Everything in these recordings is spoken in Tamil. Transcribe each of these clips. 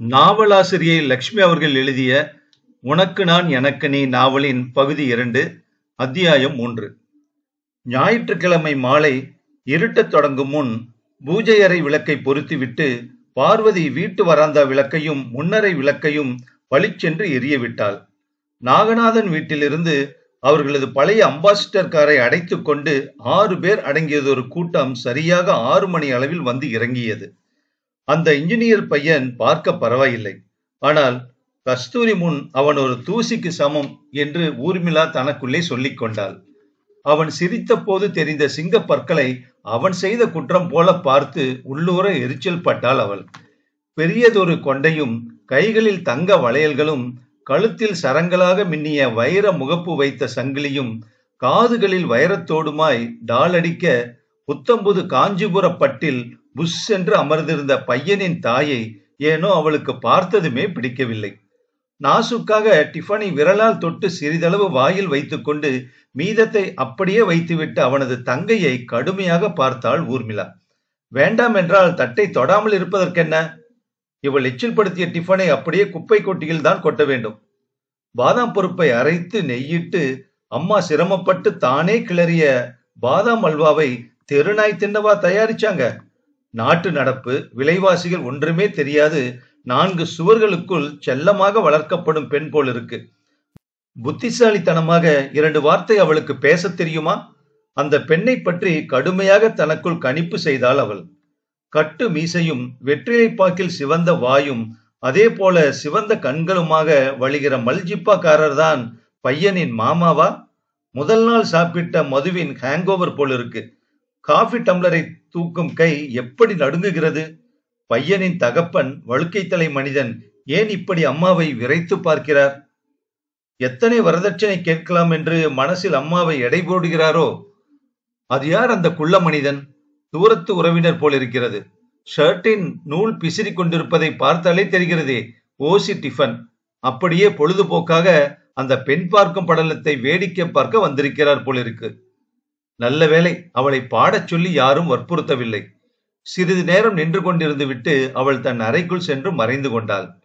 நாவலாசிரியை லக்ஷ்மி அவர்கள் எழுதிய உனக்கு நான் எனக்கு நீ நாவலின் பகுதி இரண்டு அத்தியாயம் மூன்று. ஞாயிற்றுக்கிழமை மாலை இருட்டத் தொடங்கும் முன் பூஜை அறை விளக்கை பொருத்திவிட்டு பார்வதி வீட்டு வராந்தா விளக்கையும் முன்னரை விளக்கையும் பளிச்சென்று எரியவிட்டாள் நாகநாதன் வீட்டிலிருந்து அவர்களது பழைய அம்பாசிடர் காரை அடைத்துக்கொண்டு ஆறு பேர் அடங்கியதொரு கூட்டம் சரியாக ஆறு மணி அளவில் வந்து இறங்கியது. அந்த இன்ஜினியர் பையன் பார்க்க பரவாயில்லை. ஆனால் கஸ்தூரி முன் அவன் ஒரு தூசிக்கு சமம் என்று ஊர்மிளா தனக்குள்ளே சொல்லிக் கொண்டாள். அவன் சிரித்த போது தெரிந்த சிங்க பற்களை அவன் செய்த குற்றம் போல பார்த்து உள்ளூர எரிச்சல் பட்டாள் அவள். பெரியதொரு கொண்டையும் கைகளில் தங்க வளையல்களும் கழுத்தில் சரங்களாக மின்னிய வைர முகப்பு வைத்த சங்கிலியும் காதுகளில் வைரத்தோடுமாய் டாலடிக்க புத்தம்புது காஞ்சிபுர பட்டில் புஷ் என்று அமர்ந்திருந்த பையனின் தாயை ஏனோ அவளுக்கு பார்த்ததுமே பிடிக்கவில்லை. நாசுக்காக டிஃபனை விரலால் தொட்டு சிறிதளவு வாயில் வைத்துக்கொண்டு மீதத்தை அப்படியே வைத்துவிட்டு அவனது தங்கையை கடுமையாக பார்த்தாள் ஊர்மிளா. வேண்டாம் என்றால் தட்டை தொடாமல் இருப்பதற்கென்ன? இவள் எச்சில் படுத்திய டிஃபனை அப்படியே குப்பை கொட்டியில் தான் கொட்ட வேண்டும். பாதாம் பருப்பை அரைத்து நெய்யிட்டு அம்மா சிரமப்பட்டு தானே கிளறிய பாதாம் அல்வாவை தெருநாய் தின்னவா தயாரிச்சாங்க. நாட்டு நடப்பு விலைவாசிகள் ஒன்றுமே தெரியாது. நான்கு சுவர்களுக்குள் செல்லமாக வளர்க்கப்படும் பெண் போல் இருக்கு. புத்திசாலித்தனமாக இரண்டு வார்த்தை அவளுக்கு பேசத் தெரியுமா? அந்த பெண்ணை பற்றி கடுமையாக தனக்குள் கணிப்பு செய்தாள் அவள். கட்டு மீசையும் வெற்றிலை பாக்கில் சிவந்த வாயும் அதே போல சிவந்த கண்களுமாக வழிகிற மல்ஜிப்பாக்காரர் தான் பையனின் மாமாவா? முதல் நாள் சாப்பிட்ட மதுவின் ஹேங்கோவர் போல் இருக்கு. காஃபி டம்ளரை தூக்கும் கை எப்படி நடுங்குகிறது? பையனின் தகப்பன் வழுக்கைத்தலை மனிதன் ஏன் இப்படி அம்மாவை விரைத்து பார்க்கிறார்? எத்தனை வரதட்சணை கேட்கலாம் என்று மனசில் அம்மாவை எடை போடுகிறாரோ? அது யார் அந்த குள்ள மனிதன்? தூரத்து உறவினர் போல் இருக்கிறது ஷர்ட்டின் நூல் பிசிறி கொண்டிருப்பதை பார்த்தாலே தெரிகிறதே ஓசி டிஃபன். அப்படியே பொழுதுபோக்காக அந்த பெண் பார்க்கும் படலத்தை வேடிக்கை பார்க்க வந்திருக்கிறார் போல் இருக்கு நல்ல வேளை அவளை பாடச் சொல்லி யாரும் வற்புறுத்தவில்லை. சிறிது நேரம் நின்று கொண்டிருந்து விட்டு அவள் தன் அறைக்குள் சென்று மறைந்து கொண்டாள்.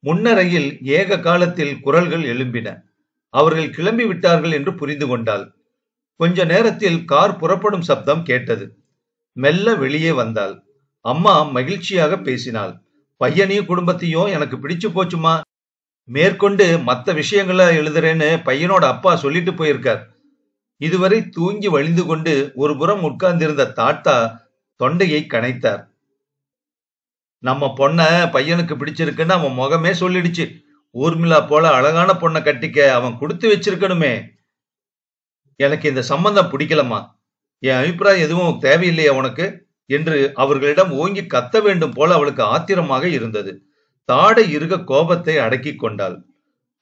முன்னறையில் ஏக காலத்தில் குரல்கள் எழும்பின. அவர்கள் கிளம்பி விட்டார்கள் என்று புரிந்து கொண்டாள். கொஞ்ச நேரத்தில் கார் புறப்படும் சப்தம் கேட்டது. மெல்ல வெளியே வந்தாள். அம்மா மகிழ்ச்சியாக பேசினாள். பையனையும் குடும்பத்தையும் எனக்கு பிடிச்சு போச்சுமா? மேற்கொண்டு மத்த விஷயங்கள எழுதுறேன்னு பையனோட அப்பா சொல்லிட்டு போயிருக்கார். இதுவரை தூங்கி வழிந்து கொண்டு ஒரு புறம் உட்கார்ந்திருந்த தாத்தா தொண்டையை கனைத்தார். நம்ம பொண்ண பையனுக்கு பிடிச்சிருக்குன்னு அவன் முகமே சொல்லிடுச்சு. ஊர்மிளா போல அழகான பொண்ணை கட்டிக்க அவன் கொடுத்து வச்சிருக்கணுமே. எனக்கு இந்த சம்பந்தம் பிடிக்கலம்மா. என் அபிப்பிராயம் எதுவும் தேவையில்லையா உனக்கு? என்று அவர்களிடம் ஓங்கி கத்த வேண்டும் போல அவளுக்கு ஆத்திரமாக இருந்தது. தாடை இருக கோபத்தை அடக்கிக் கொண்டாள்.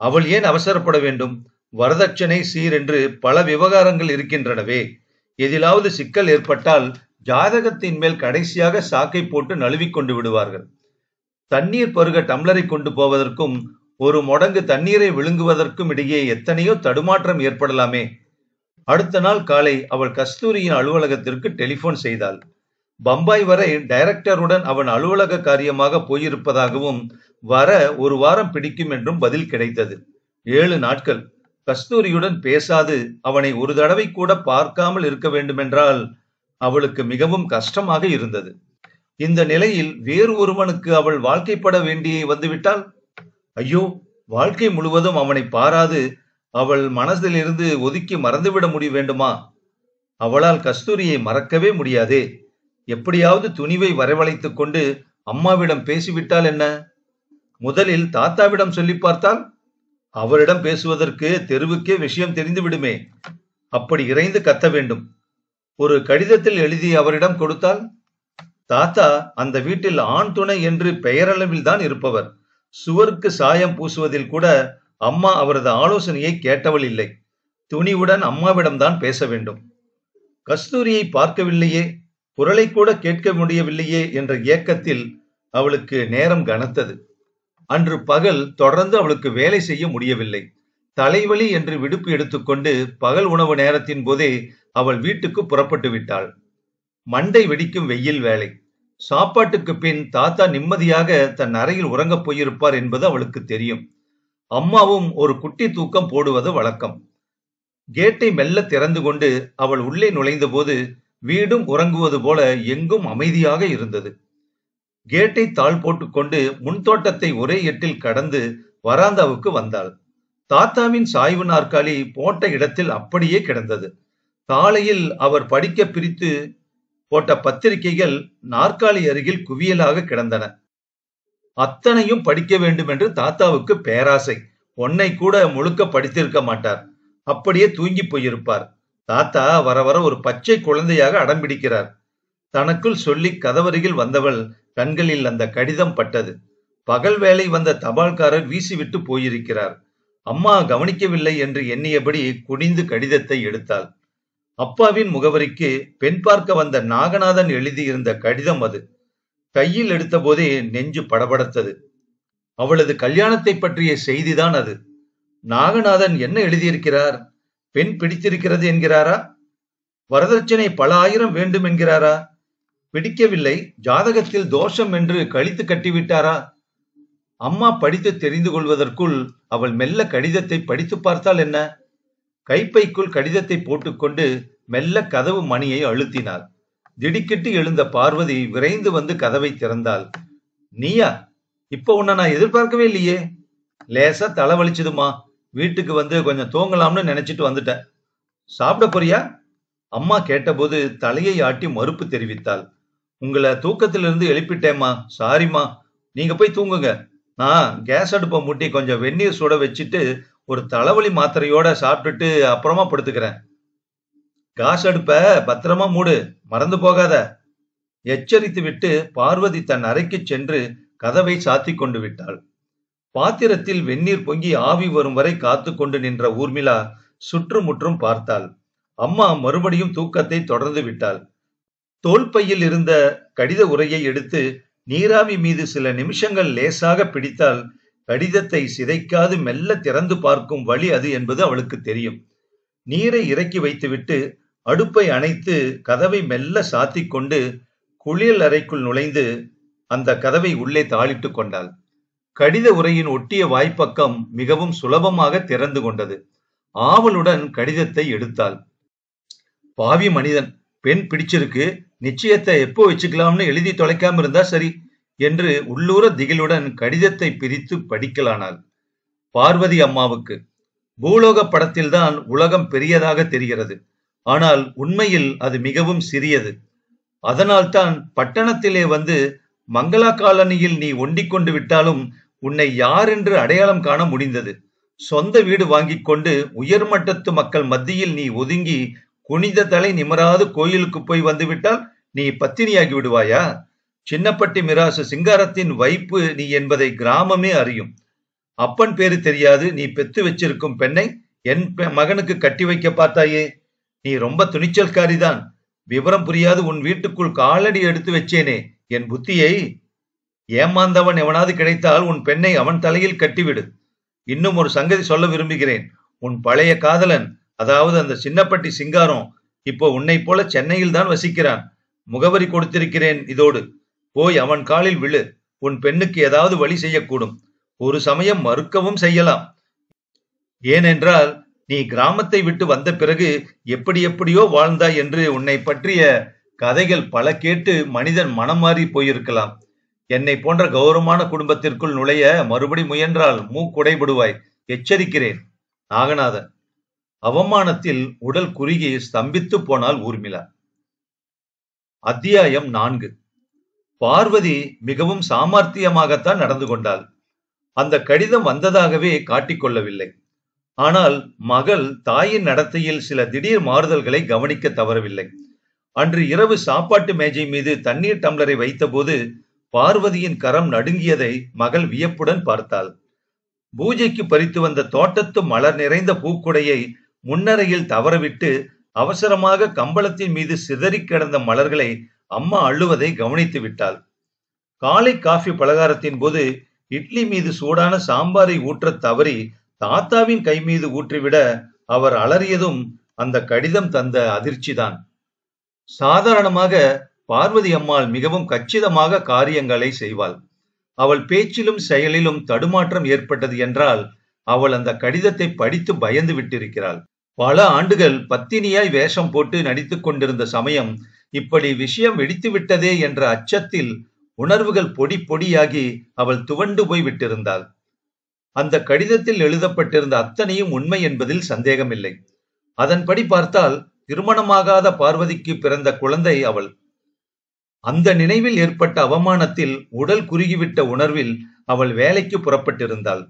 அவள் ஏன் அவசரப்பட வேண்டும்? வரதட்சணை சீர் என்று பல விவகாரங்கள் இருக்கின்றனவே. எதிலாவது சிக்கல் ஏற்பட்டால் ஜாதகத்தின் மேல் கடைசியாக சாக்கை போட்டு நழுவிக் கொண்டு விடுவார்கள். தண்ணீர் பருக டம்ளரை கொண்டு போவதற்கும் ஒரு மொடங்கு தண்ணீரை விழுங்குவதற்கும் இடையே எத்தனையோ தடுமாற்றம் ஏற்படலாமே. அடுத்த நாள் காலை அவள் கஸ்தூரியின் அலுவலகத்திற்கு டெலிபோன் செய்தாள். பம்பாய் வரை டைரக்டருடன் அவன் அலுவலக காரியமாக போயிருப்பதாகவும் வர ஒரு வாரம் பிடிக்கும் என்றும் பதில் கிடைத்தது. ஏழு நாட்கள். கஸ்தூரியுடன் பேசாது. அவனை ஒரு தடவை கூட பார்க்காமல் இருக்க வேண்டுமென்றால் அவளுக்கு மிகவும் கஷ்டமாக இருந்தது. இந்த நிலையில் வேறு ஒருவனுக்கு அவள் வாழ்க்கைப்பட வேண்டிய வந்துவிட்டால் ஐயோ வாழ்க்கை முழுவதும் அவனை பாராது. அவள் மனதிலிருந்து ஒதுக்கி மறந்துவிட முடிய வேண்டுமா? அவளால் கஸ்தூரியை மறக்கவே முடியாதே. எப்படியாவது துணிவை வரவழைத்துக் கொண்டு அம்மாவிடம் பேசிவிட்டால் என்ன? முதலில் தாத்தாவிடம் சொல்லி பார்த்தால்? அவரிடம் பேசுவதற்கு தெருவுக்கே விஷயம் தெரிந்து விடுமே. அப்படி இறைந்து கத்த வேண்டும். ஒரு கடிதத்தில் எழுதி அவரிடம் கொடுத்தால் தாத்தா அந்த வீட்டில் ஆண் துணை என்று பெயரளவில் தான் இருப்பவர். சுவருக்கு சாயம் பூசுவதில் கூட அம்மா அவரது ஆலோசனையை கேட்டவள் இல்லை. துணிவுடன் அம்மாவிடம்தான் பேச வேண்டும். கஸ்தூரியை பார்க்கவில்லையே குரலை கூட கேட்க முடியவில்லையே என்ற ஏக்கத்தில் அவளுக்கு நேரம் கனத்தது. அன்று பகல் தொடர்ந்து அவளுக்கு வேலை செய்ய முடியவில்லை. தலைவலி என்று விடுப்பு எடுத்துக்கொண்டு பகல் உணவு நேரத்தின் போதே அவள் வீட்டுக்கு புறப்பட்டு விட்டாள். மண்டை வெடிக்கும் வெயில் வேலை சாப்பாட்டுக்கு பின் தாத்தா நிம்மதியாக தன் அறையில் உறங்கப் போயிருப்பார் என்பது அவளுக்கு தெரியும். அம்மாவும் ஒரு குட்டி தூக்கம் போடுவது வழக்கம். கேட்டை மெல்ல திறந்து கொண்டு அவள் உள்ளே நுழைந்தபோது வீடும் உறங்குவது போல எங்கும் அமைதியாக இருந்தது. கேட்டை தாழ் போட்டுக்கொண்டு முன்தோட்டத்தை ஒரே எட்டில் கடந்து வராந்தாவுக்கு வந்தாள். தாத்தாவின் சாய்வு நாற்காலி போட்ட இடத்தில் அப்படியே கிடந்தது. காலையில் அவர் படிக்க பிரித்து போட்ட பத்திரிகைகள் நாற்காலி அருகில் குவியலாக கிடந்தன. அத்தனையும் படிக்க வேண்டும் என்று தாத்தாவுக்கு பேராசை. ஒன்னை கூட முழுக்க படித்திருக்க மாட்டார். அப்படியே தூங்கி போயிருப்பார். தாத்தா வர வர ஒரு பச்சை குழந்தையாக அடம்பிடிக்கிறார். தனக்குள் சொல்லி கதவருகில் வந்தவள் கண்களில் அந்த கடிதம் பட்டது. பகல் வேலை வந்த தபால்காரர் வீசிவிட்டு போயிருக்கிறார். அம்மா கவனிக்கவில்லை என்று எண்ணியபடி குனிந்து கடிதத்தை எடுத்தாள். அப்பாவின் முகவரிக்கு பெண் பார்க்க வந்த நாகநாதன் எழுதியிருந்த கடிதம் அது. கையில் எடுத்தபோதே நெஞ்சு படபடத்தது. அவளது கல்யாணத்தை பற்றிய செய்திதான் அது. நாகநாதன் என்ன எழுதியிருக்கிறார்? பெண் பிடித்திருக்கிறது என்கிறாரா? வரதட்சணை பல ஆயிரம் வேண்டும் என்கிறாரா? பிடிக்கவில்லை. ஜாதகத்தில் தோஷம் என்று கழித்து கட்டிவிட்டாரா? அம்மா படித்து தெரிந்து கொள்வதற்குள் அவள் மெல்ல கடிதத்தை படித்து பார்த்தால் என்ன? கைப்பைக்குள் கடிதத்தை போட்டுக்கொண்டு மெல்ல கதவு மணியை அழுத்தினாள். திடுக்கிட்டு எழுந்த பார்வதி விரைந்து வந்து கதவை திறந்தாள். நீயா இப்ப உன்னை நான் எதிர்பார்க்கவே இல்லையே. லேசா தலை வலிச்சதுமா வீட்டுக்கு வந்து கொஞ்சம் தூங்கலாம்னு நினைச்சிட்டு வந்துட்டேன் சாப்பிட போறியா? அம்மா கேட்டபோது தலையை ஆட்டி மறுப்பு தெரிவித்தாள். உங்களை தூக்கத்திலிருந்து எழுப்பிட்டேம்மா. சாரிம்மா நீங்க போய் தூங்குங்க. நான் கேஸ் அடுப்பை மூட்டி கொஞ்சம் வெந்நீர் சுட வச்சுட்டு ஒரு தலைவலி மாத்திரையோட சாப்பிட்டுட்டு அப்புறமா படுத்துக்கிறேன். காசு அடுப்ப பத்திரமா மூடு. மறந்து போகாத. எச்சரித்து விட்டு பார்வதி தன் அறைக்கு சென்று கதவை சாத்தி கொண்டு விட்டாள். பாத்திரத்தில் வெந்நீர் பொங்கி ஆவி வரும் வரை காத்து கொண்டு நின்ற ஊர்மிளா சுற்றுமுற்றும் பார்த்தாள். அம்மா மறுபடியும் தூக்கத்தை தொடர்ந்து விட்டாள். தோல்பையில் இருந்த கடித உரையை எடுத்து நீராவி மீது சில நிமிஷங்கள் லேசாக பிடித்தால் கடிதத்தை சிதைக்காது மெல்ல திறந்து பார்க்கும் வழி அது என்பது அவளுக்கு தெரியும். நீரை இறக்கி வைத்துவிட்டு அடுப்பை அணைத்து கதவை மெல்ல சாத்தி கொண்டு குளியல் அறைக்குள் நுழைந்து அந்த கதவை உள்ளே தாளிட்டு கொண்டாள். கடித உரையின் ஒட்டிய வாய்ப்பக்கம் மிகவும் சுலபமாக திறந்து கொண்டது. ஆவலுடன் கடிதத்தை எடுத்தாள். பாவி மனிதன் பெண் பிடிச்சிருக்கு. நிச்சயத்தை எப்போ வச்சுக்கலாம்னு எழுதி தொலைக்காம இருந்தா சரி என்று உள்ளூர திகிலுடன் கடிதத்தை பிரித்து படிக்கலானாள். பார்வதி அம்மாவுக்கு பூலோக படத்தில்தான் உலகம் பெரியதாக தெரிகிறது. ஆனால் உண்மையில் அது மிகவும் சிறியது. அதனால்தான் பட்டணத்திலே வந்து மங்களா காலனியில் நீ ஒண்டிக் கொண்டு விட்டாலும் உன்னை யார் என்று அடையாளம் காண முடிந்தது. சொந்த வீடு வாங்கிக் கொண்டு உயர்மட்டத்து மக்கள் மத்தியில் நீ ஒதுங்கி குனித தலை நிமராது கோயிலுக்கு போய் வந்துவிட்டால் நீ பத்தினியாகி விடுவாயா? சின்னப்பட்டி மிராசு சிங்காரத்தின் வைப்பு நீ என்பதை கிராமமே அறியும். அப்பன் பேரு தெரியாது நீ பெத்து வச்சிருக்கும் பெண்ணை என் மகனுக்கு கட்டி வைக்க பார்த்தாயே. நீ ரொம்ப துணிச்சல்காரிதான். விவரம் புரியாது உன் வீட்டுக்குள் காலடி எடுத்து வச்சேனே. என் புத்தியை ஏமாந்தவன் எவனாவது கிடைத்தால் உன் பெண்ணை அவன் தலையில் கட்டிவிடு. இன்னும் ஒரு சங்கதி சொல்ல விரும்புகிறேன். உன் பழைய காதலன் அதாவது அந்த சின்னப்பட்டி சிங்காரம் இப்போ உன்னை போல சென்னையில் தான் வசிக்கிறான். முகவரி கொடுத்திருக்கிறேன் இதோடு. போய் அவன் காலில் விழு. உன் பெண்ணுக்கு ஏதாவது வழி செய்யக்கூடும். ஒரு சமயம் மறுக்கவும் செய்யலாம். ஏனென்றால் நீ கிராமத்தை விட்டு வந்த பிறகு எப்படி எப்படியோ வாழ்ந்தாய் என்று உன்னை பற்றிய கதைகள் பல கேட்டு மனிதன் மனம் மாறி போயிருக்கலாம். என்னை போன்ற கௌரவமான குடும்பத்திற்குள் நுழைய மறுபடி முயன்றால் மூக்குடைபடுவாய் எச்சரிக்கிறேன் நாகநாதன். அவமானத்தில் உடல் குறுகி ஸ்தம்பித்து போனால் ஊர்மிளா. அத்தியாயம் நான்கு. பார்வதி மிகவும் சாமர்த்தியமாகத்தான் நடந்து கொண்டாள். அந்த கடிதம் வந்ததாகவே காட்டிக்கொள்ளவில்லை ஆனால் மகள் தாயின் நடத்தையில் சில திடீர் மாறுதல்களை கவனிக்க தவறவில்லை. அன்று இரவு சாப்பாட்டு மேஜை மீது தண்ணீர் டம்ளரை வைத்தபோது பார்வதியின் கரம் நடுங்கியதை மகள் வியப்புடன் பார்த்தாள். பூஜைக்கு பறித்து வந்த தோட்டத்து மலர் நிறைந்த பூக்குடையை முன்னரையில் தவறவிட்டு அவசரமாக கம்பளத்தின் மீது சிதறி கிடந்த மலர்களை அம்மா அள்ளுவதை கவனித்து விட்டாள். காலை காஃபி பலகாரத்தின் போது இட்லி மீது சூடான சாம்பாரை ஊற்றத் தவறி தாத்தாவின் கை மீது ஊற்றிவிட அவர் அலறியதும் அந்த கடிதம் தந்த அதிர்ச்சிதான். சாதாரணமாக பார்வதி அம்மாள் மிகவும் கச்சிதமாக காரியங்களை செய்வாள். அவள் பேச்சிலும் செயலிலும் தடுமாற்றம் ஏற்பட்டது என்றால் அவள் அந்த கடிதத்தை படித்து பயந்து விட்டிருக்கிறாள். பல ஆண்டுகள் பத்தினியாய் வேஷம் போட்டு நடித்துக் கொண்டிருந்த சமயம் இப்படி விஷயம் வெடித்து விட்டதே என்ற அச்சத்தில் உணர்வுகள் பொடி பொடியாகி அவள் துவண்டு போய் விட்டிருந்தாள். அந்த கடிதத்தில் எழுதப்பட்டிருந்த அத்தனையும் உண்மை என்பதில் சந்தேகமில்லை. அதன்படி பார்த்தால் திருமணமாகாத பார்வதிக்கு பிறந்த குழந்தை அவள். அந்த நினைவில் ஏற்பட்ட அவமானத்தில் உடல் குறுகிவிட்ட உணர்வில் அவள் வேலைக்கு புறப்பட்டிருந்தாள்.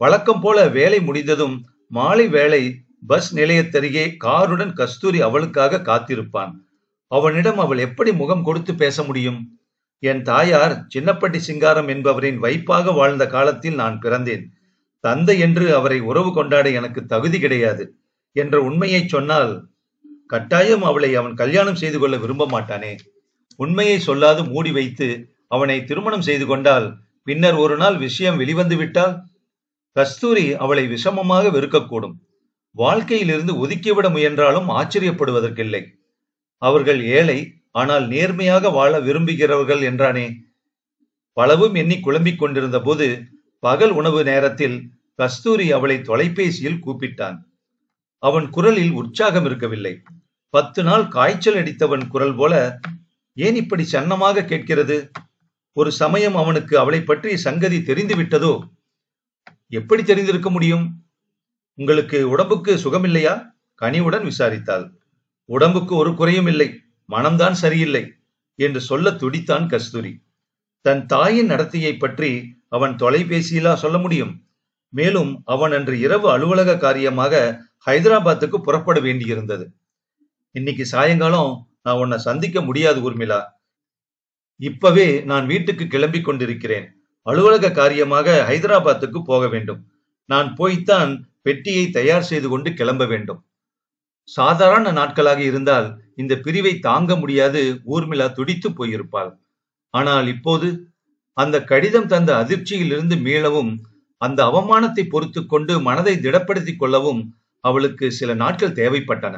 வழக்கம் போல வேலை முடிந்ததும் மாலை வேளை பஸ் நிலையத்தருகே காருடன் கஸ்தூரி அவளுக்காக காத்திருப்பான். அவனிடம் அவள் எப்படி முகம் கொடுத்து பேச முடியும்? என் தாயார் சின்னப்பட்டி சிங்காரம் என்பவரின் வைப்பாக வாழ்ந்த காலத்தில் நான் பிறந்தேன். தந்தை என்று அவரை உறவு கொண்டாட எனக்கு தகுதி கிடையாது என்ற உண்மையை சொன்னால் கட்டாயம் அவளை அவன் கல்யாணம் செய்து கொள்ள விரும்ப மாட்டானே. உண்மையை சொல்லாது மூடி வைத்து அவனை திருமணம் செய்து கொண்டால் பின்னர் ஒரு நாள் விஷயம் வெளிவந்து விட்டால் கஸ்தூரி அவளை விஷமமாக வெறுக்கக்கூடும். வாழ்க்கையிலிருந்து ஒதுக்கிவிட முயன்றாலும் ஆச்சரியப்படுவதற்கில்லை. அவர்கள் ஏழை ஆனால் நேர்மையாக வாழ விரும்புகிறவர்கள் என்றானே. பலவும் எண்ணி குழம்பிக் கொண்டிருந்த போது பகல் உணவு நேரத்தில் கஸ்தூரி அவளை தொலைபேசியில் கூப்பிட்டான். அவன் குரலில் உற்சாகம் இருக்கவில்லை. பத்து நாள் காய்ச்சல் அடித்தவன் குரல் போல ஏன் இப்படி சன்னமாக கேட்கிறது? ஒரு சமயம் அவனுக்கு அவளை பற்றிய சங்கதி தெரிந்து விட்டதோ எப்படி தெரிந்திருக்க முடியும்? உங்களுக்கு உடம்புக்கு சுகமில்லையா? கனிவுடன் விசாரித்தாள். உடம்புக்கு ஒரு குறையும் இல்லை மனம்தான் சரியில்லை என்று சொல்ல துடித்தான் கஸ்தூரி. தன் தாயின் நடத்தையை பற்றி அவன் தொலைபேசியிலா சொல்ல முடியும்? மேலும் அவன் அன்று இரவு அலுவலக காரியமாக ஹைதராபாத்துக்கு புறப்பட வேண்டியிருந்தது. இன்னைக்கு சாயங்காலம் நான் உன்னை சந்திக்க முடியாது ஊர்மிளா. இப்பவே நான் வீட்டுக்கு கிளம்பி கொண்டிருக்கிறேன். அலுவலக காரியமாக ஹைதராபாத்துக்கு போக வேண்டும். நான் போய்த்தான் பெட்டியை தயார் செய்து கொண்டு கிளம்ப வேண்டும். சாதாரண நாட்களாக இருந்தால் இந்த பிரிவை தாங்க முடியாது ஊர்மிளா துடித்து போயிருப்பாள். ஆனால் இப்போது அந்த கடிதம் தந்த அதிர்ச்சியிலிருந்து மீளவும் அந்த அவமானத்தை பொறுத்து கொண்டு மனதை திடப்படுத்திக் கொள்ளவும் அவளுக்கு சில நாட்கள் தேவைப்பட்டன.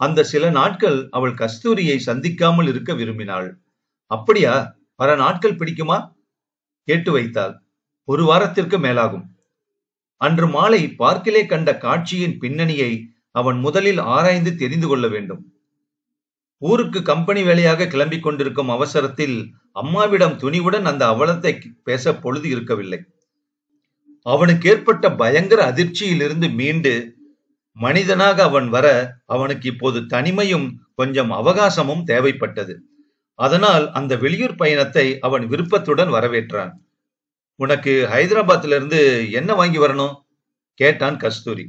அந்த சில நாட்கள் அவள் கஸ்தூரியை சந்திக்காமல் இருக்க விரும்பினாள். அப்படியா? பல நாட்கள் பிடிக்குமா? கேட்டு வைத்தாள். ஒரு வாரத்திற்கு மேலாகும். அன்று மாலை பார்க்கிலே கண்ட காட்சியின் பின்னணியை அவன் முதலில் ஆராய்ந்து தெரிந்து கொள்ள வேண்டும். ஊருக்கு கம்பெனி வேலையாக கிளம்பிக் கொண்டிருக்கும் அவசரத்தில் அம்மாவிடம் துணிவுடன் அந்த அவலத்தை பேச பொழுது இருக்கவில்லை. அவனுக்கு ஏற்பட்ட பயங்கர அதிர்ச்சியிலிருந்து மீண்டு மனிதனாக அவன் வர அவனுக்கு இப்போது தனிமையும் கொஞ்சம் அவகாசமும் தேவைப்பட்டது. அதனால் அந்த வெளியூர் பயணத்தை அவன் விருப்பத்துடன் வரவேற்றான். உனக்கு ஹைதராபாத்ல இருந்து என்ன வாங்கி வரணும்? கேட்டான் கஸ்தூரி.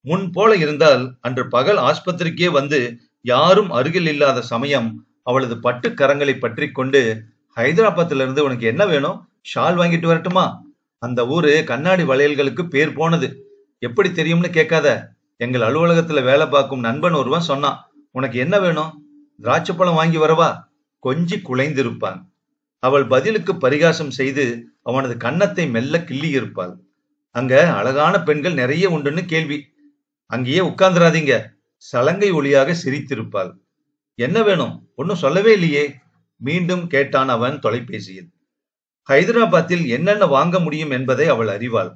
முன் போல இருந்தால் அன்று பகல் ஆஸ்பத்திரிக்கே வந்து யாரும் அருகில் இல்லாத சமயம் அவளது பட்டு கரங்களை பற்றி கொண்டு ஹைதராபாத்ல இருந்து உனக்கு என்ன வேணும்? ஷால் வாங்கிட்டு வரட்டுமா? அந்த ஊரு கண்ணாடி வளையல்களுக்கு பேர் போனது. எப்படி தெரியும்னு கேட்காத. எங்கள் அலுவலகத்துல வேலை பார்க்கும் நண்பன் ஒருவன் சொன்னான் உனக்கு என்ன வேணும்? திராட்சை பழம் வாங்கி வரவா? கொஞ்சி குலைந்திருப்பான். அவள் பதிலுக்கு பரிகாசம் செய்து அவனது கன்னத்தை மெல்ல கிள்ளி இருப்பாள் அங்க அழகான பெண்கள் நிறைய உண்டுன்னு கேள்வி. அங்கேயே உட்கார்ந்துராதீங்க. சலங்கை ஒளியாக சிரித்திருப்பாள். என்ன வேணும்? ஒன்னும் சொல்லவே இல்லையே. மீண்டும் கேட்டான் அவன் தொலைபேசியில். ஹைதராபாத்தில் என்னென்ன வாங்க முடியும் என்பதை அவள் அறிவாள்.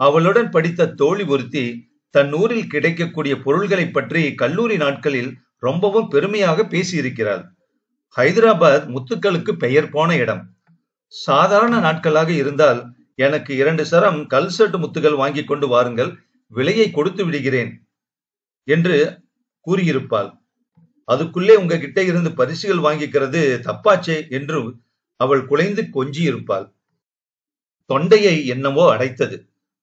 அவளுடன் படித்த தோழி ஒருத்தி தன் ஊரில் கிடைக்கக்கூடிய பொருள்களை பற்றி கல்லூரி நாட்களில் ரொம்பவும் பெருமையாக பேசியிருக்கிறாள். ஹைதராபாத் முத்துக்களுக்கு பெயர் போன இடம். சாதாரண நாட்களாக இருந்தால் எனக்கு இரண்டு சரம் கல்சட்டு முத்துகள் வாங்கி கொண்டு வாருங்கள் விலையை கொடுத்து விடுகிறேன் என்று கூறியிருப்பாள். அதுக்குள்ளே உங்ககிட்ட இருந்து பரிசுகள் வாங்கிக்கிறது தப்பாச்சே என்று அவள் குலைந்து கொஞ்சி இருப்பாள் தொண்டையை என்னவோ அடைத்தது.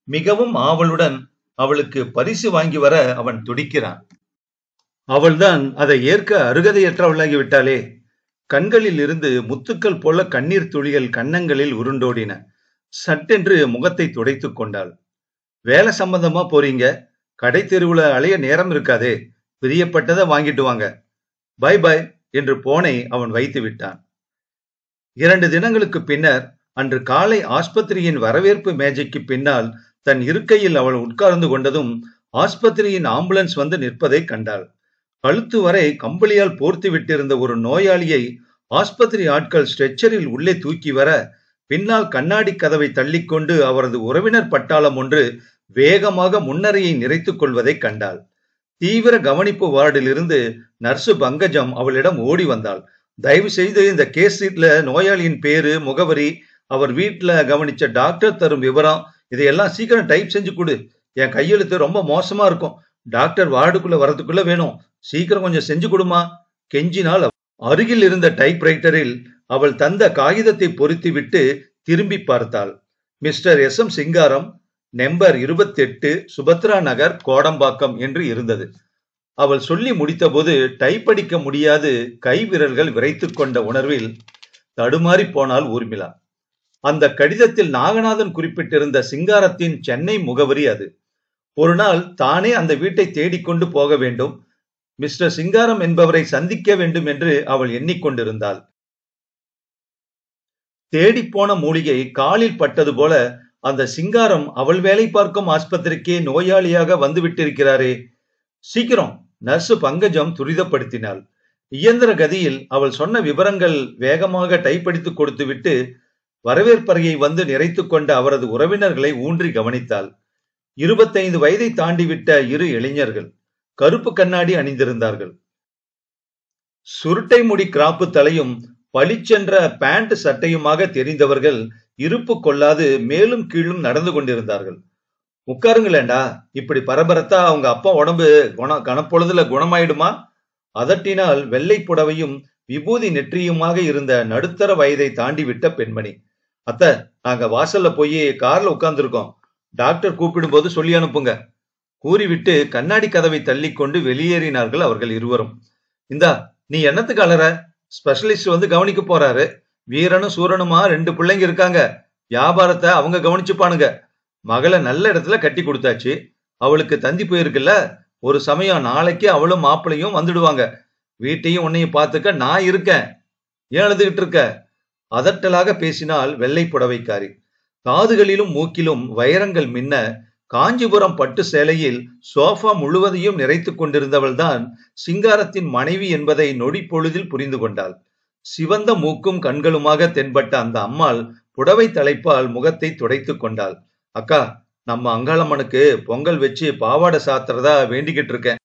மிகவும் ஆவலுடன் அவளுக்கு பரிசு வாங்கி வர அவன் துடிக்கிறான். அவள்தான் அதை ஏற்க அருகதையற்றவளாகி விட்டாளே கண்களில் இருந்து முத்துக்கள் போல கண்ணீர் துளிகள் கன்னங்களில் உருண்டோடின. சட்டென்று முகத்தை துடைத்துக் கொண்டாள். வேலை சம்பந்தமா போறீங்க? கடை தெருவுல அலைய நேரம் இருக்காதே. பிரியப்பட்டதை வாங்கிட்டு வாங்க. பை பை என்று போனை அவன் வைத்து விட்டான். இரண்டு தினங்களுக்கு பின்னர் அன்று காலை ஆஸ்பத்திரியின் வரவேற்பு மேஜைக்கு பின்னால் தன் இருக்கையில் அவள் உட்கார்ந்து கொண்டதும் ஆஸ்பத்திரியின் ஆம்புலன்ஸ் வந்து நிற்பதை கண்டாள். கழுத்து வரை கம்பளியால் போர்த்து விட்டிருந்த ஒரு நோயாளியை ஆஸ்பத்திரி ஆட்கள் ஸ்ட்ரெச்சரில் உள்ளே தூக்கி வர பின்னால் கண்ணாடி கதவை தள்ளிக்கொண்டு அவரது உறவினர் பட்டாளம் ஒன்று வேகமாக முன்னறையை நிறைத்துக் கொள்வதை கண்டாள். தீவிர கவனிப்பு வார்டிலிருந்து நர்சு பங்கஜம் அவளிடம் ஓடி வந்தாள். தயவு செய்து இந்த கேஸ் சீட்ல நோயாளியின் பேரு முகவரி அவர் வீட்டுல கவனிச்ச டாக்டர் தரும் விவரம் இதையெல்லாம் சீக்கிரம் டைப் செஞ்சு கொடு. என் கையெழுத்து ரொம்ப மோசமா இருக்கும். டாக்டர் வார்டுக்குள்ள வரதுக்குள்ள வேணும். சீக்கிரம் கொஞ்சம் செஞ்சு கொடுமா. கெஞ்சினால் அருகில் இருந்த டைப்ரைட்டரில் அவள் தந்த காகிதத்தை பொருத்திவிட்டு திரும்பி பார்த்தாள். Mister S. M. Singaram number இருபத்தெட்டு சுபத்ரா நகர் கோடம்பாக்கம் என்று இருந்தது. அவள் சொல்லி முடித்தபோது டைப் அடிக்க முடியாது கை விரல்கள் விரைத்துக் கொண்ட உணர்வில் தடுமாறி போனால் ஊர்மிளா. அந்த கடிதத்தில் நாகநாதன் குறிப்பிட்டிருந்த சிங்காரத்தின் சென்னை முகவரி அது. ஒரு நாள் தானே அந்த வீட்டை தேடிக்கொண்டு போக வேண்டும் மிஸ்டர் சிங்காரம் என்பவரை சந்திக்க வேண்டும் என்று அவள் எண்ணிக்கொண்டிருந்தாள். தேடிப்போன மூலிகை காலில் பட்டது போல அந்த சிங்காரம் அவள் வேலை பார்க்கும் ஆஸ்பத்திரிக்கே நோயாளியாக வந்து விட்டிருக்கிறாரே சீக்கிரம் நர்சு பங்கஜம் துரிதப்படுத்தினாள். இயந்திர கதியில் அவள் சொன்ன விவரங்கள் வேகமாக டைப்படித்து கொடுத்துவிட்டு வரவேற்பறையை வந்து நிறைத்து கொண்ட அவரது உறவினர்களை ஊன்றி கவனித்தாள். இருபத்தைந்து வயதை தாண்டிவிட்ட இரு இளைஞர்கள். கருப்பு கண்ணாடி அணிந்திருந்தார்கள். சுருட்டை முடி கிராப்பு தலையும் பளிச்சென்ற பேண்ட் சட்டையுமாக தெரிந்தவர்கள் இருப்பு கொள்ளாது மேலும் கீழும் நடந்து கொண்டிருந்தார்கள். உட்காருங்களேண்டா இப்படி பரபரத்தா அவங்க அப்பா உடம்பு குண கனப்பொழுதுல குணமாயிடுமா? அதட்டினால் வெள்ளை புடவையும் விபூதி நெற்றியுமாக இருந்த நடுத்தர வயதை தாண்டி விட்ட பெண்மணி. அத்த நாங்க வாசல்ல போய் கார்ல உட்கார்ந்துருக்கோம். டாக்டர் கூப்பிடும் போது சொல்லி அனுப்புங்க. கூறிவிட்டு கண்ணாடி கதவை தள்ளிக்கொண்டு வெளியேறினார்கள் அவர்கள் இருவரும். இந்தா நீ என்னத்துக்கு அலற? ஸ்பெஷலிஸ்ட் வந்து கவனிக்க போறாரு. வீரனும் சூரனுமா ரெண்டு பிள்ளைங்க இருக்காங்க. வியாபாரத்தை அவங்க கவனிச்சுப்பானுங்க. மகளை நல்ல இடத்துல கட்டி கொடுத்தாச்சு. அவளுக்கு தந்தி போயிருக்குல்ல. ஒரு சமயம் நாளைக்கு அவளும் மாப்பிளையும் வந்துடுவாங்க. வீட்டையும் உன்னையும் பார்த்துக்க நான் இருக்கேன். ஏன் எழுதுகிட்டு இருக்க? அதட்டலாக பேசினால் வெள்ளை புடவைக்காரி. காதுகளிலும் மூக்கிலும் வைரங்கள் மின்ன காஞ்சிபுரம் பட்டு சேலையில் சோஃபா முழுவதையும் நிறைத்து கொண்டிருந்தவள்தான் சிங்காரத்தின் மனைவி என்பதை நொடி பொழுதில் புரிந்து கொண்டாள். சிவந்த மூக்கும் கண்களுமாக தென்பட்ட அந்த அம்மாள் புடவை தலைப்பால் முகத்தை துடைத்துக் கொண்டாள். அக்கா நம்ம அங்காளம்மனுக்கு பொங்கல் வச்சு பாவாடை சாத்துறதா வேண்டிக்கிட்டு இருக்கேன்.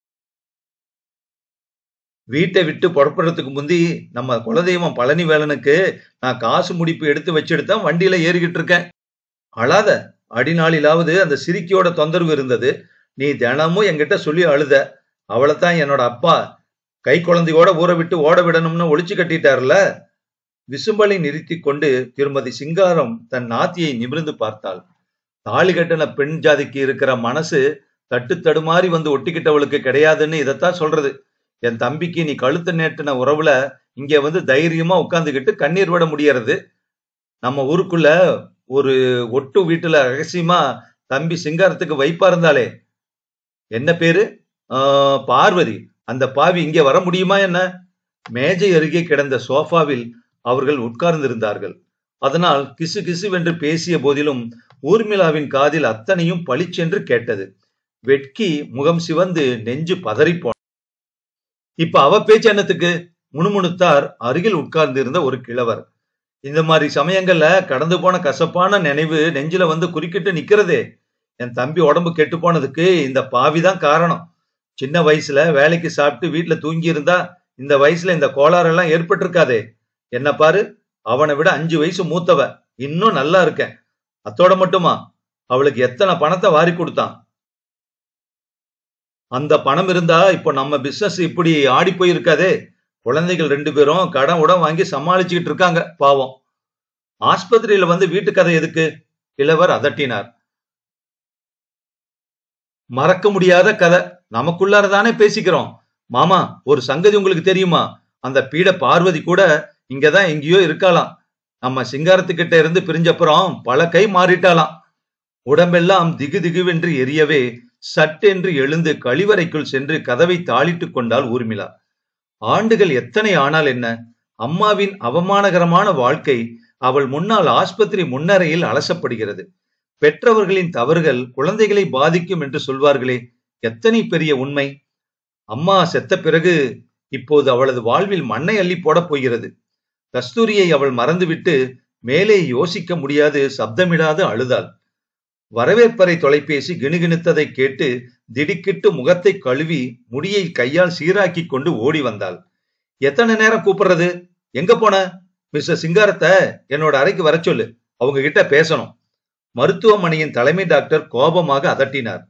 வீட்டை விட்டு புறப்படுறதுக்கு முந்தி நம்ம குலதெய்வம் பழனி வேலனுக்கு நான் காசு முடிப்பு எடுத்து வச்செடுத்தா வண்டியில ஏறிக்கிட்டு இருக்கேன். அழாத அடிநாளிலாவது அந்த சிரிக்கியோட தொந்தரவு இருந்தது. நீ தினமும் என்கிட்ட சொல்லி அழுத. அவளைத்தான் என்னோட அப்பா கை குழந்தையோட ஊற விட்டு ஓட விடணும்னு ஒளிச்சு கட்டிட்டார்ல. விசும்பலை நிறுத்தி கொண்டு திருமதி சிங்காரம் தன் நாத்தியை நிமிர்ந்து பார்த்தாள். தாலி கட்டின பெண் ஜாதிக்கு இருக்கிற மனசு தட்டு தடுமாறி வந்து ஒட்டிக்கிட்டவளுக்கு கிடையாதுன்னு இதைத்தான் சொல்றது. என் தம்பிக்கு நீ கழுத்து நேட்டின உறவுல இங்க வந்து தைரியமா உட்காந்துக்கிட்டு கண்ணீர் விட முடியறது. நம்ம ஊருக்குள்ள ஒரு ஒட்டு வீட்டுல ரகசியமா தம்பி சிங்காரத்துக்கு வைப்பா இருந்தாலே என்ன பேரு? ஆஹ் பார்வதி. அந்த பாவி இங்கே வர முடியுமா என்ன? மேஜை அருகே கிடந்த சோஃபாவில் அவர்கள் உட்கார்ந்திருந்தார்கள். அதனால் கிசு கிசுவென்று பேசிய போதிலும் ஊர்மிளாவின் காதில் அத்தனையும் பளிச்சென்று கேட்டது. வெட்கி முகம் சிவந்து நெஞ்சு பதறிப்போன இப்ப அவ பேச்சு என்னத்துக்கு? முணுமுணுத்தார் அருகில் உட்கார்ந்திருந்த ஒரு கிழவர். இந்த மாதிரி சமயங்கள்ல கடந்து போன கசப்பான நினைவு நெஞ்சில வந்து குறுக்கிட்டு நிக்கிறதே. என் தம்பி உடம்பு கெட்டு போனதுக்கு இந்த பாவிதான் காரணம். சின்ன வயசுல வேலைக்கு சாப்பிட்டு வீட்டுல தூங்கி இருந்தா இந்த வயசுல இந்த கோளாறெல்லாம் ஏற்பட்டிருக்காதே. என்ன பாரு அவனை விட அஞ்சு வயசு மூத்தவ. இன்னும் நல்லா இருக்கேன். அத்தோட மட்டுமா? அவளுக்கு எத்தனை பணத்தை வாரி கொடுத்தான்? அந்த பணம் இருந்தா இப்போ நம்ம பிசினஸ் இப்படி ஆடி போயிருக்காதே. குழந்தைகள் ரெண்டு பேரும் கடன் உடன் வாங்கி சமாளிச்சுக்கிட்டு இருக்காங்க பாவம். ஆஸ்பத்திரியில வந்து வீட்டு கதை எதுக்கு? கிழவர் அதட்டினார். மறக்க முடியாத கதை. நமக்குள்ளாரதானே பேசிக்கிறோம். மாமா ஒரு சங்கதி உங்களுக்கு தெரியுமா? அந்த பீட பார்வதி கூட இங்கதான் எங்கேயோ இருக்காளாம். நம்ம சிங்காரத்துக்கிட்ட இருந்து பிரிஞ்சப்புறம் பல கை மாறிட்டாளாம். உடம்பெல்லாம் திகு திகுவென்று எரியவே சட்டென்று எழுந்து கழிவறைக்குள் சென்று கதவை தாளிட்டு கொண்டாள் ஊர்மிளா. ஆண்டுகள் எத்தனை ஆனால் என்ன? அம்மாவின் அவமானகரமான வாழ்க்கை அவள் முன்னால் ஆஸ்பத்திரி முன்னறையில் அலசப்படுகிறது. பெற்றவர்களின் தவறுகள் குழந்தைகளை பாதிக்கும் என்று சொல்வார்களே எத்தனை பெரிய உண்மை? அம்மா செத்த பிறகு இப்போது அவளது வாழ்வில் மண்ணை அள்ளி போடப் போகிறது. கஸ்தூரியை அவள் மறந்துவிட்டு மேலே யோசிக்க முடியாது சப்தமிடாது அழுதாள். வரவேற்பறை தொலைபேசி கிணுகிணுத்ததை கேட்டு திடுக்கிட்டு முகத்தை கழுவி முடியை கையால் சீராக்கி கொண்டு ஓடி வந்தாள். எத்தனை நேரம் கூப்பிடுறது? எங்க போன? மிஸ்டர் சிங்காரத்தை என்னோட அறைக்கு வர சொல்லு. அவங்க கிட்ட பேசணும். மருத்துவமனையின் தலைமை டாக்டர் கோபமாக அதட்டினார்.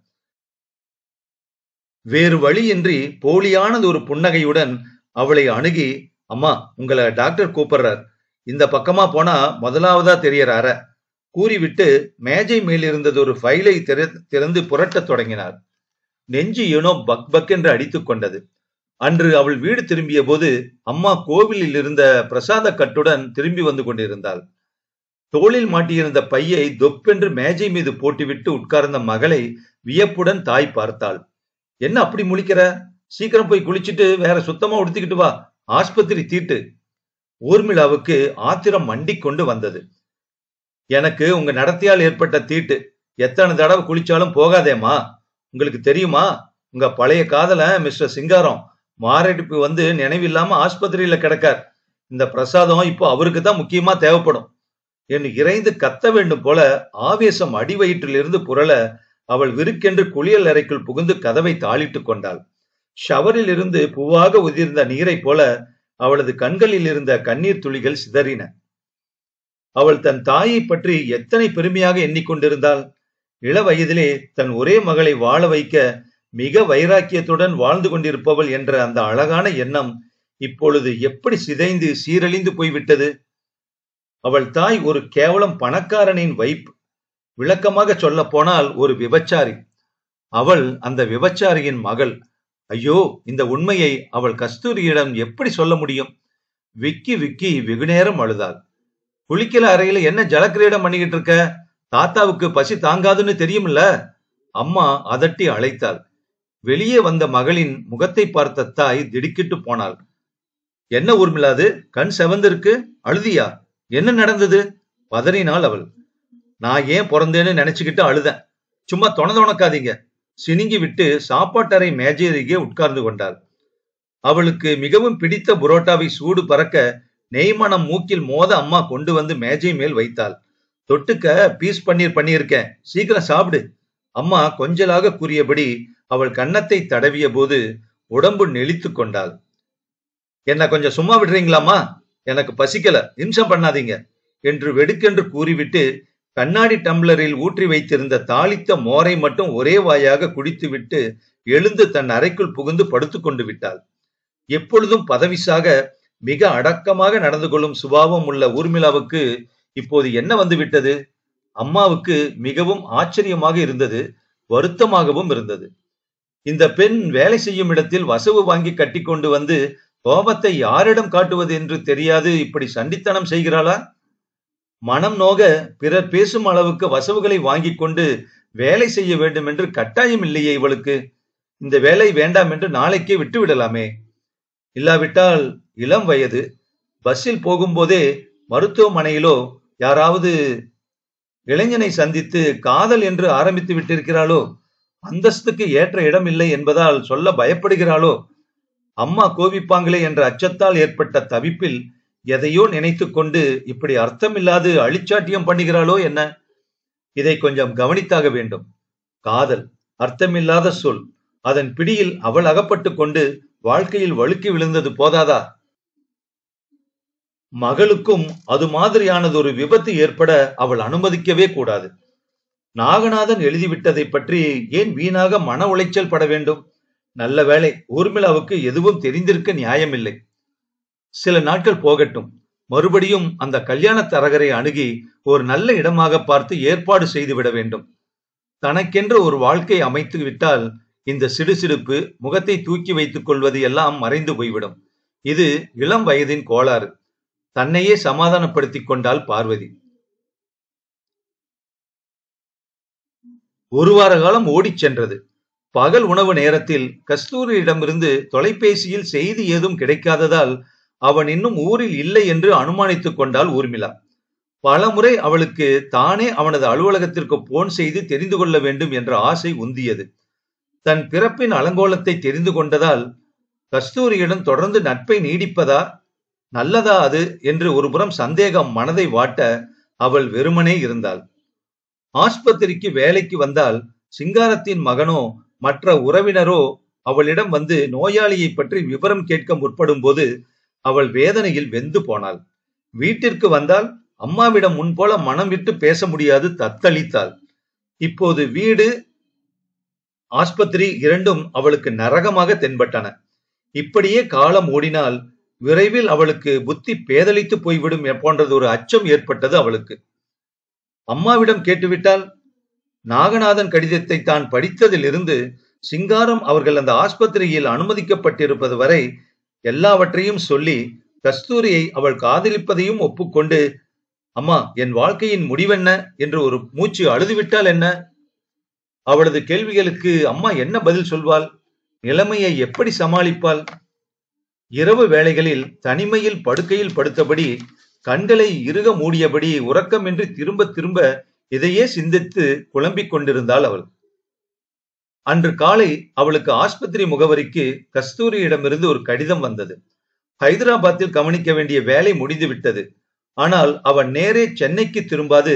வேறு வழியின்றி போலியானது ஒரு புன்னகையுடன் அவளை அணுகி அம்மா உங்களை டாக்டர் கூப்பிடுறார். இந்த பக்கமா போனா முதலாவதா தெரியறார கூறிவிட்டு மேஜை மேலிருந்தது ஒரு ஃபைலை திறந்து புரட்டத் தொடங்கினார். நெஞ்சு ஏனோ பக் பக் என்று அடித்துக் கொண்டது. அன்று அவள் வீடு திரும்பிய போது அம்மா கோவிலில் இருந்த பிரசாத கட்டுடன் திரும்பி வந்து கொண்டிருந்தாள். தோளில் மாட்டியிருந்த பையை தொப்பென்று மேஜை மீது போட்டுவிட்டு உட்கார்ந்த மகளை வியப்புடன் தாய் பார்த்தாள். என்ன அப்படி முழிக்கிற? சீக்கிரம் போய் குளிச்சுட்டு வேற சுத்தமா உடுத்திக்கிட்டு வா. ஆஸ்பத்திரி தீட்டு. ஊர்மிளாவுக்கு ஆத்திரம் மண்டிக் கொண்டு வந்தது. எனக்கு உங்க நடத்தியால் ஏற்பட்ட தீட்டு. எத்தனை தடவை குளிச்சாலும் போகாதேம்மா. உங்களுக்கு தெரியுமா? உங்க பழைய காதல மிஸ்டர் சிங்காரம் மாரடைப்பு வந்து நினைவில்லாம ஆஸ்பத்திரியில கிடக்கார். இந்த பிரசாதம் இப்போ அவருக்கு தான் முக்கியமா தேவைப்படும். என்று இறைந்து கத்த வேண்டும் போல ஆவேசம் அடிவயிற்றிலிருந்து புரள அவள் விருக்கென்று குளியல் அறைக்குள் புகுந்து கதவை தாளிட்டு கொண்டாள். ஷவரில் இருந்து பூவாக உதிர்ந்த நீரைப் போல அவளது கண்களில் இருந்த கண்ணீர் துளிகள் சிதறின. அவள் தன் தாயை பற்றி எத்தனை பெருமையாக எண்ணிக்கொண்டிருந்தாள்? இள வயதிலே தன் ஒரே மகளை வாழ வைக்க மிக வைராக்கியத்துடன் வாழ்ந்து கொண்டிருப்பவள் என்ற அந்த அழகான எண்ணம் இப்பொழுது எப்படி சிதைந்து சீரழிந்து போய்விட்டது? அவள் தாய் ஒரு கேவலம் பணக்காரனின் வைப். விளக்கமாக சொல்ல போனால் ஒரு விபச்சாரி. அவள் அந்த விபச்சாரியின் மகள். ஐயோ இந்த உண்மையை அவள் கஸ்தூரியிடம் எப்படி சொல்ல முடியும்? விக்கி விக்கி வெகுநேரம் அழுதாள். குளிக்கல அறையில என்ன ஜலக்கிரீடம் பண்ணிக்கிட்டு இருக்க? தாத்தாவுக்கு பசி தாங்காதுன்னு தெரியுமில்ல? அம்மா அதட்டி அழைத்தாள். வெளியே வந்த மகளின் முகத்தை பார்த்த தாய் திடுக்கிட்டு போனாள். என்ன ஊர்மிளாது கண் செவந்திருக்கு அழுதியா? என்ன நடந்தது? பதறினாள் அவள். நான் ஏன் பிறந்தேன்னு நினைச்சுக்கிட்டு அழுதேன். சும்மா தொண தொணக்காதீங்க. சினிங்கி விட்டு சாப்பாட்டறை மேஜை அருகே உட்கார்ந்து கொண்டாள். அவளுக்கு மிகவும் பிடித்த புரோட்டாவை சூடு பறக்க நெய்மணம் மூக்கில் மோத அம்மா கொண்டு வந்து மேஜை மேல் வைத்தாள். தொட்டுக்க பீஸ் பன்னீர் பண்ணியிருக்கேன். சீக்கிரம் சாப்பிடு. அம்மா கொஞ்சலாக கூறியபடி அவள் கன்னத்தை தடவிய போது உடம்பு நெளித்து கொண்டாள். என்ன கொஞ்சம் சும்மா விடுறீங்களாமா எனக்கு பசிக்கல. இம்சம் பண்ணாதீங்க. என்று வெடுக்கென்று கூறிவிட்டு கண்ணாடி டம்ளரில் ஊற்றி வைத்திருந்த தாளித்த மோரை மட்டும் ஒரே வாயாக குடித்துவிட்டு எழுந்து தன் அறைக்குள் புகுந்து படுத்துக்கொண்டு விட்டாள். எப்பொழுதும் பதவிசாக மிக அடக்கமாக நடந்து கொள்ளும் சுபாவம் உள்ள ஊர்மிளாவுக்கு இப்போது என்ன வந்து விட்டது? அம்மாவுக்கு மிகவும் ஆச்சரியமாக இருந்தது வருத்தமாகவும் இருந்தது. இந்த பெண் வேலை செய்யும் இடத்தில் வசவு வாங்கி கட்டி கொண்டு வந்து கோபத்தை யாரிடம் காட்டுவது என்று தெரியாது இப்படி சண்டித்தனம் செய்கிறாளா? மனம் நோக பிறர் பேசும் அளவுக்கு வசவுகளை வாங்கி கொண்டு வேலை செய்ய வேண்டும் என்று கட்டாயம் இல்லையே இவளுக்கு. இந்த வேலை வேண்டாம் என்று நாளைக்கே விட்டு விடலாமே இல்லாவிட்டால் இளம் வயது பஸ்ஸில் போகும்போதே மருத்துவமனையிலோ யாராவது இளைஞனை சந்தித்து காதல் என்று ஆரம்பித்து விட்டிருக்கிறாளோ அந்தஸ்துக்கு ஏற்ற இடம் இல்லை என்பதால் சொல்ல பயப்படுகிறாளோ அம்மா கோபிப்பாங்களே என்ற அச்சத்தால் ஏற்பட்ட தவிப்பில் எதையோ நினைத்து கொண்டு இப்படி அர்த்தமில்லாது அழிச்சாட்டியம் பண்ணுகிறாளோ என்ன? இதை கொஞ்சம் கவனித்தாக வேண்டும். காதல் அர்த்தமில்லாத சொல் அதன் பிடியில் அவள் அகப்பட்டு கொண்டு வாழ்க்கையில் வழுக்கி விழுந்தது போதாதா? மகளுக்கும் அது மாதிரியானது ஒரு விபத்து ஏற்பட அவள் அனுமதிக்கவே கூடாது. நாகநாதன் எழுதிவிட்டதை பற்றி ஏன் வீணாக மன உளைச்சல் பட வேண்டும்? நல்ல வேளை ஊர்மிளாவுக்கு எதுவும் தெரிந்திருக்க நியாயமில்லை. சில நாட்கள் போகட்டும். மறுபடியும் அந்த கல்யாண தரகரை அணுகி ஒரு நல்ல இடமாக பார்த்து ஏற்பாடு செய்துவிட வேண்டும். தனக்கென்று ஒரு வாழ்க்கை அமைத்து விட்டால் இந்த சிடுசிடுப்பு முகத்தை தூக்கி வைத்துக் கொள்வது எல்லாம் மறைந்து போய்விடும். இது இளம் வயதின் கோளாறு. தன்னையே சமாதானப்படுத்திக் கொண்டாள் பார்வதி. ஒரு வார காலம் ஓடிச் சென்றது. பகல் உணவு நேரத்தில் கஸ்தூரியிடமிருந்து தொலைபேசியில் செய்தி ஏதும் கிடைக்காததால் அவன் இன்னும் ஊரில் இல்லை என்று அனுமானித்துக் கொண்டாள் ஊர்மிளா. பலமுறை அவளுக்கு தானே அவனது அலுவலகத்திற்கு போன் செய்து தெரிந்து கொள்ள வேண்டும் என்ற ஆசை உந்தியது. தன் பிறப்பின் அலங்கோலத்தை தெரிந்து கொண்டதால் கஸ்தூரியிடம் தொடர்ந்து நட்பை நீடிப்பதா நல்லதா அது என்று ஒருபுறம் சந்தேகம் மனதை வாட்ட அவள் வெறுமனே இருந்தாள். ஆஸ்பத்திரிக்கு வேலைக்கு வந்தால் சிங்காரத்தின் மகனோ மற்ற உறவினரோ அவளிடம் வந்து நோயாளியை பற்றி விவரம் கேட்க முற்படும் போது அவள் வேதனையில் வெந்து போனாள். வீட்டிற்கு வந்தால் அம்மாவிடம் முன்போல மனம் விட்டு பேச முடியாது தத்தளித்தாள். இப்போது வீடு ஆஸ்பத்திரி இரண்டும் அவளுக்கு நரகமாக தென்பட்டன. இப்படியே காலம் ஓடினால் விரைவில் அவளுக்கு புத்தி பேதலித்து போய்விடும் போன்றது ஒரு அச்சம் ஏற்பட்டது அவளுக்கு. அம்மாவிடம் கேட்டுவிட்டால் நாகநாதன் கடிதத்தை தான் படித்ததிலிருந்து சிங்காரம் அவர்கள் அந்த ஆஸ்பத்திரியில் அனுமதிக்கப்பட்டிருப்பது வரை எல்லாவற்றையும் சொல்லி கஸ்தூரியை அவள் காதலிப்பதையும் ஒப்புக்கொண்டு அம்மா என் வாழ்க்கையின் முடிவென்ன என்று ஒரு மூச்சு அழுதுவிட்டால் என்ன? அவளது கேள்விகளுக்கு அம்மா என்ன பதில் சொல்வாள்? நிலைமையை எப்படி சமாளிப்பாள்? இரவு வேளைகளில் தனிமையில் படுக்கையில் படுத்தபடி கண்களை இறுக மூடியபடி உறக்கமின்றி திரும்ப திரும்ப இதையே சிந்தித்து குழம்பிக் கொண்டிருந்தாள் அவள். அன்று காலை அவளுக்கு ஆஸ்பத்திரி முகவரிக்கு கஸ்தூரியிடமிருந்து ஒரு கடிதம் வந்தது. ஹைதராபாத்தில் கவனிக்க வேண்டிய வேலை முடிந்து விட்டது ஆனால் அவன் நேரே சென்னைக்கு திரும்பாது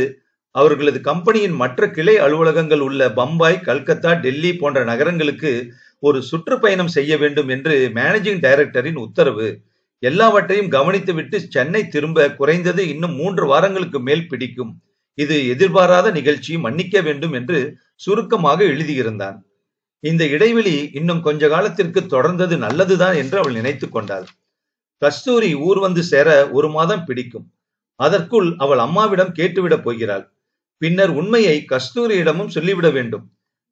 அவர்களது கம்பெனியின் மற்ற கிளை அலுவலகங்கள் உள்ள பம்பாய் கல்கத்தா டெல்லி போன்ற நகரங்களுக்கு ஒரு சுற்றுப்பயணம் செய்ய வேண்டும் என்று மேனேஜிங் டைரக்டரின் உத்தரவு. எல்லாவற்றையும் கவனித்துவிட்டு சென்னை திரும்ப குறைந்தது இன்னும் மூன்று வாரங்களுக்கு மேல் பிடிக்கும். இது எதிர்பாராத நிகழ்ச்சி மன்னிக்க வேண்டும் என்று சுருக்கமாக எழுதியிருந்தான். இந்த இடைவெளி இன்னும் கொஞ்ச காலத்திற்கு தொடர்ந்தது நல்லதுதான் என்று அவள் நினைத்து கொண்டாள். கஸ்தூரி ஊர் வந்து சேர ஒரு மாதம் பிடிக்கும். அதற்குள் அவள் அம்மாவிடம் கேட்டுவிடப் போகிறாள். பின்னர் உண்மையை கஸ்தூரியிடமும் சொல்லிவிட வேண்டும்.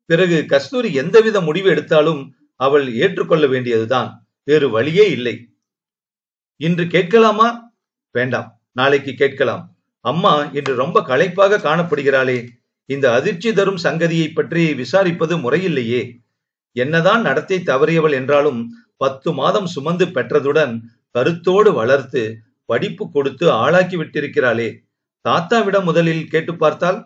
பிறகு கஸ்தூரி எந்தவித முடிவு எடுத்தாலும் அவள் ஏற்றுக்கொள்ள வேண்டியதுதான். வேறு வழியே இல்லை. இன்று கேட்கலாமா? வேண்டாம். நாளைக்கு கேட்கலாம். அம்மா இன்று ரொம்ப களைப்பாக காணப்படுகிறாளே. இந்த அதிர்ச்சி தரும் சங்கதியை பற்றி விசாரிப்பது முறையில்லையே. என்னதான் நடத்தை தவறியவள் என்றாலும் பத்து மாதம் சுமந்து பெற்றதுடன் கருத்தோடு வளர்த்து படிப்பு கொடுத்து ஆளாக்கி விட்டிருக்கிறாளே. தாத்தாவிடம் முதலில் கேட்டு பார்த்தால்?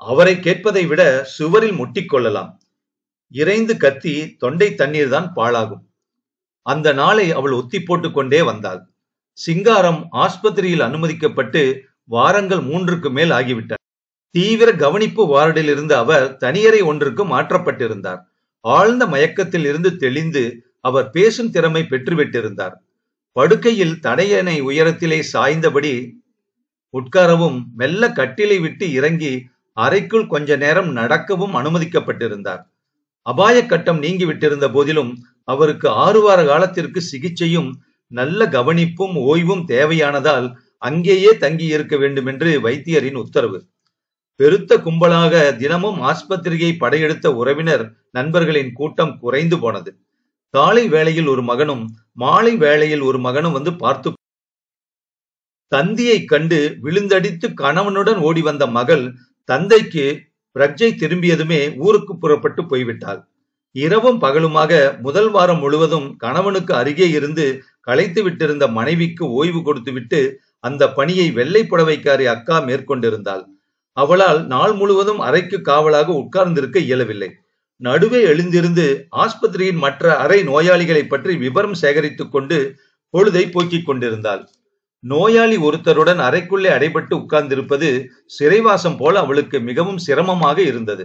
அவரை கேட்பதை விட சுவரில் முட்டிக்கொள்ளலாம் இறைந்து கத்தி தொண்டை தண்ணீர் தான் பாழாகும். அந்த நாளை அவள் ஒத்தி போட்டுக்கொண்டே வந்தாள். சிங்காரம் ஆஸ்பத்திரியில் அனுமதிக்கப்பட்டு வாரங்கள் மூன்றுக்கு மேல் ஆகிவிட்டார் தீவிர கவனிப்பு வார்டில் இருந்த அவர் தனியறை ஒன்றுக்கு மாற்றப்பட்டிருந்தார். ஆழ்ந்த மயக்கத்தில் இருந்து தெளிந்து அவர் பேசும் திறமை பெற்றுவிட்டிருந்தார். படுக்கையில் தடையணை உயரத்திலே சாய்ந்தபடி உட்காரவும் மெல்ல கட்டிலை விட்டு இறங்கி அறைக்குள் கொஞ்ச நேரம் நடக்கவும் அனுமதிக்கப்பட்டிருந்தார். அபாய கட்டம் நீங்கி விட்டிருந்த போதிலும் அவருக்கு ஆறு வார காலத்திற்கு சிகிச்சையும் நல்ல கவனிப்பும் ஓய்வும் தேவையானதால் அங்கேயே தங்கி இருக்க வேண்டும் என்று வைத்தியரின் உத்தரவு. பெருத்த கும்பலாக தினமும் ஆஸ்பத்திரியை படையெடுத்த உறவினர் நண்பர்களின் கூட்டம் குறைந்து போனது. காலை வேளையில் ஒரு மகனும் மாலை வேளையில் ஒரு மகனும் வந்து பார்த்து தந்தியை கண்டு விழுந்தடித்து கணவனுடன் ஓடி வந்த மகள் தந்தைக்கு பிரஜை திரும்பியதுமே ஊருக்கு புறப்பட்டு போய்விட்டாள். இரவும் பகலுமாக முதல் வாரம் முழுவதும் கணவனுக்கு அருகே இருந்து களைத்து விட்டிருந்த மனைவிக்கு ஓய்வு கொடுத்துவிட்டு அந்த பணியை வெள்ளை புடவைக்காரி அக்கா மேற்கொண்டிருந்தாள். அவளால் நாள் முழுவதும் அறைக்கு காவலாக உட்கார்ந்திருக்க இயலவில்லை. நடுவே எழுந்திருந்து ஆஸ்பத்திரியின் மற்ற அறை நோயாளிகளை பற்றி விவரம் சேகரித்துக் கொண்டு பொழுதை போக்கிக் கொண்டிருந்தாள். நோயாளி ஒருத்தருடன் அறைக்குள்ளே அடைபட்டு உட்கார்ந்திருப்பது சிறைவாசம் போல அவளுக்கு மிகவும் சிரமமாக இருந்தது.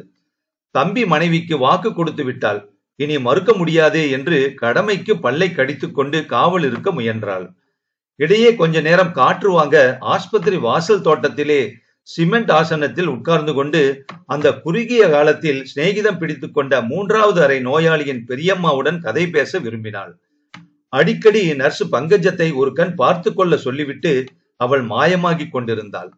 தம்பி மனைவிக்கு வாக்கு கொடுத்து விட்டாள். இனி மறுக்க முடியாதே என்று கடமைக்கு பல்லை கடித்துக் கொண்டு காவல் இருக்க முயன்றாள். இடையே கொஞ்ச நேரம் காற்று வாங்க ஆஸ்பத்திரி வாசல் தோட்டத்திலே சிமெண்ட் ஆசனத்தில் உட்கார்ந்து கொண்டு அந்த குறுகிய காலத்தில் சிநேகிதம் பிடித்து கொண்ட மூன்றாவது அறை நோயாளியின் பெரியம்மாவுடன் கதை பேச விரும்பினாள். அடிக்கடி நர்சு பங்கஜத்தை ஒரு கண் பார்த்து கொள்ள சொல்லிவிட்டு அவள் மாயமாகிக் கொண்டிருந்தாள்.